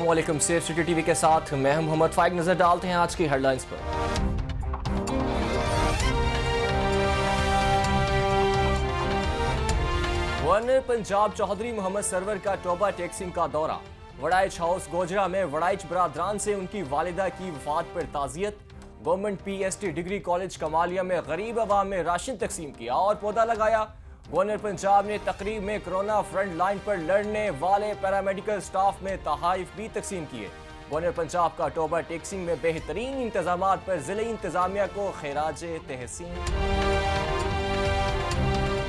वालेकुम safe city TV के साथ मैं मोहम्मद फाइक। नज़र डालते हैं आज की हेडलाइंस पर। गवर्नर पंजाब चौधरी मोहम्मद सरवर का टोबा टेक्सिंग का दौरा। वड़ाइच हाउस गोजरा में वड़ाइच बरादरान से उनकी वालिदा की वफात पर ताजियत। Government PST degree college Kamalia में गरीब आवाम में राशन तकसीम किया और पौधा लगाया। गवर्नर पंजाब ने तकरीब में कोरोना फ्रंट लाइन पर लड़ने वाले पैरामेडिकल स्टाफ में तहाइफ भी तकसीम किए गवर्नर पंजाब का टोबा टेक्सिंग में बेहतरीन इंतज़ाम पर ज़िले इंतजामिया को खराज तहसीन।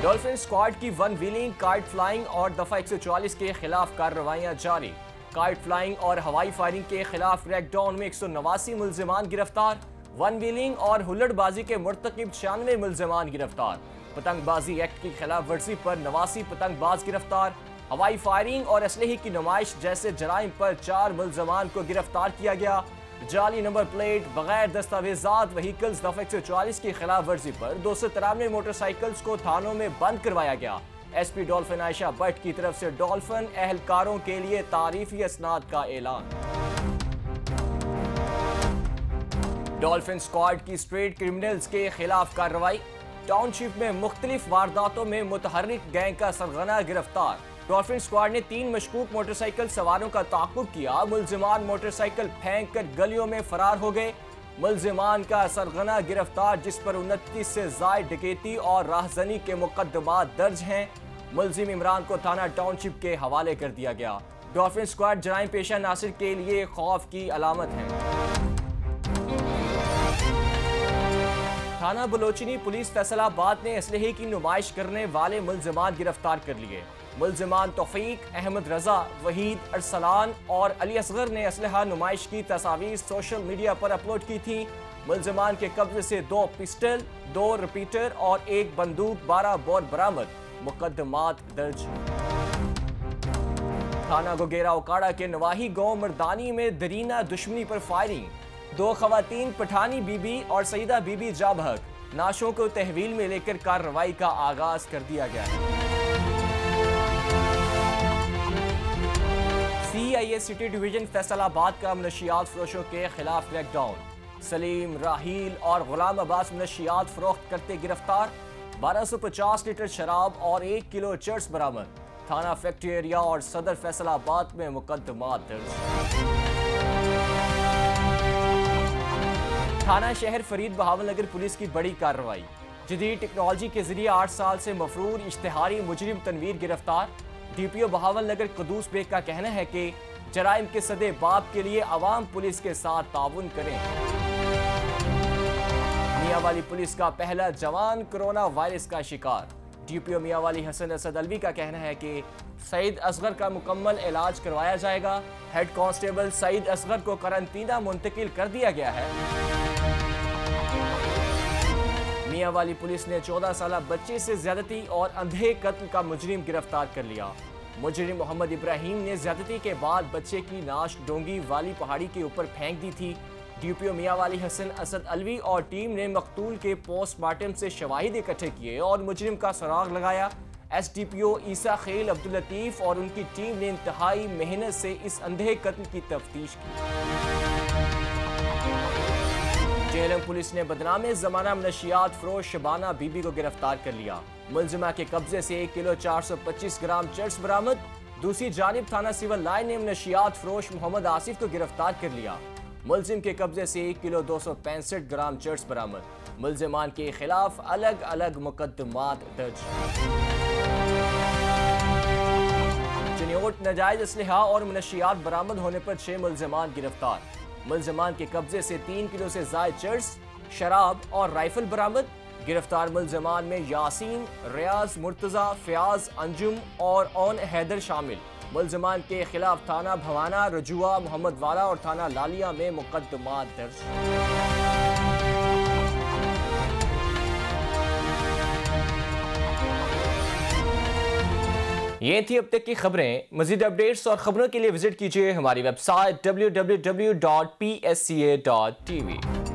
डॉल्फिन स्क्वाड की वन व्हीलिंग, काइट फ्लाइंग और दफ़ा एक सौ चालीस के खिलाफ कार्रवाइयाँ जारी। काइट फ्लाइंग और हवाई फायरिंग के खिलाफ क्रैकडाउन में एक सौ नवासी मुलजमान गिरफ़्तार। वन व्हीलिंग और हुल्लड़बाजी के मुरतकब छियानवे मुलजमान गिरफ़्तार। पतंगबाजी एक्ट की खिलाफ वर्जी पर नवासी पतंगबाज गिरफ़्तार। हवाई फायरिंग और असलहे की नुमाइश जैसे जराइम पर चार मुलजमान को गिरफ़्तार किया गया। जाली नंबर प्लेट, बगैर दस्तावेजात वहीकल्स दफ़ा एक सौ चालीस की खिलाफ वर्जी पर दो सौ तिरानवे मोटरसाइकिल्स को थानों में बंद करवाया गया। S P Dolphin Ayesha Bhatt की तरफ़ से डॉल्फिन एहलकारों के लिए तारीफी असनाद का ऐलान। डॉल्फिन स्क्वाड की स्ट्रीट क्रिमिनल्स के खिलाफ कार्रवाई। टाउनशिप में मुख्तलिफ़ वारदातों में मुतहरिक गैंग का सरगना गिरफ़्तार। डॉल्फिन स्क्वाड ने तीन मशकूक मोटरसाइकिल सवारों का ताकुब किया। मुलजिमान मोटरसाइकिल फेंक कर गलियों में फरार हो गए। मुलजमान का सरगना गिरफ़्तार, जिस पर उनतीस से जायद डकैती और राहजनी के मुकदमा दर्ज हैं। मुलजिम इमरान को थाना टाउनशिप के हवाले कर दिया गया। डॉल्फिन स्क्वाड जराइम पेशा नासिर के लिए खौफ की अलामत है। थाना बलोचनी पुलिस फैसलाबाद ने असलहे की नुमाइश करने वाले मुलजमान गिरफ़्तार कर लिए। मुलजमान तोफीक अहमद रजा, वहीद अरसलान और अली असगर ने असलहा नुमाइश की तस्वीर सोशल मीडिया पर अपलोड की थी। मुलजमान के कब्जे से दो पिस्टल, दो रिपीटर और एक बंदूक, बारह बोर बरामद, मुकदमात दर्ज। थाना गोगेरा उकाड़ा के नवाही गाँव मर्दानी में दरीना दुश्मनी पर फायरिंग। दो खवतान, पठानी बीबी और सईदा बीबी जाबहक, नाशों को तहवील में लेकर कार्रवाई का आगाज़ कर दिया गया C I city division Faisalabad का मनशियात फरोशों के खिलाफ क्रैकडाउन सलीम, राहील और गुलाम अब्बास मनशियात फरोख्त करते गिरफ़्तार। 1250 लीटर शराब और एक किलो चर्स बरामद। थाना फैक्ट्री एरिया और सदर फैसलाबाद में मुकदमा दर्ज। थाना शहर फरीद बहावल नगर पुलिस की बड़ी कार्रवाई। जदीद टेक्नोलॉजी के ज़रिए आठ साल से मफरूर इश्तहारी मुजरिम तनवीर गिरफ़्तार। डी डीपीओ बहावल नगर कदूस बेग का कहना है कि जराइम के सदे बाप के लिए अवाम पुलिस के साथ ताउन करें। मियावाली पुलिस का पहला जवान कोरोना वायरस का शिकार। डीपीओ मियावाली हसन असद अलवी का कहना है कि सईद असगर का मुकम्मल इलाज करवाया जाएगा। हेड कांस्टेबल सईद असगर को करंतना मुंतकिल कर दिया गया है। मियावाली पुलिस ने 14 साल बच्चे से ज्यादती और अंधे कत्ल का मुजरिम गिरफ़्तार कर लिया। मुजरिम मोहम्मद इब्राहिम ने ज्यादती के बाद बच्चे की नाश डोंगी वाली पहाड़ी के ऊपर फेंक दी थी। डीपीओ मियावाली हसन असद अलवी और टीम ने मकतूल के पोस्टमार्टम से शवाहिद इकट्ठे किए और मुजरिम का सुराग लगाया। S D P O Isa Khel Abdul Latif और उनकी टीम ने इंतहाई मेहनत से इस अंधे कत्ल की तफ्तीश की। जेएलएम पुलिस ने बदनाम, जमाना नशियात फरोश, शबाना बीबी को गिरफ़्तार कर लिया। मुलजिमा के कब्जे से एक किलो चार सौ पच्चीस ग्राम चर्च बरामद। दूसरी जानब थाना सिविल लाइन ने नशियात फरोश मोहम्मद आसिफ को गिरफ़्तार कर लिया। मुलजिम के कब्जे से एक किलो दो सौ पैंसठ ग्राम चर्च बरामद। मुलजमान के खिलाफ अलग अलग मुकदमात दर्ज। चिन्योट, नजायज असलहा और मनशियात बरामद होने पर छह मुलजमान गिरफ़्तार। मुलजमान के कब्जे से तीन किलो से जायद चर्स, शराब और राइफल बरामद। गिरफ़्तार मुलजमान में यासीन, रियाज, मुर्तज़ा, फयाज, अंजुम और ओन हैदर शामिल। मुलजमान के खिलाफ थाना भवाना, रजुआ, मोहम्मद वाला और थाना लालिया में मुकदमा दर्ज। ये थी अब तक की खबरें। मजीद अपडेट्स और खबरों के लिए विज़िट कीजिए हमारी website W W W dot P S C A dot T V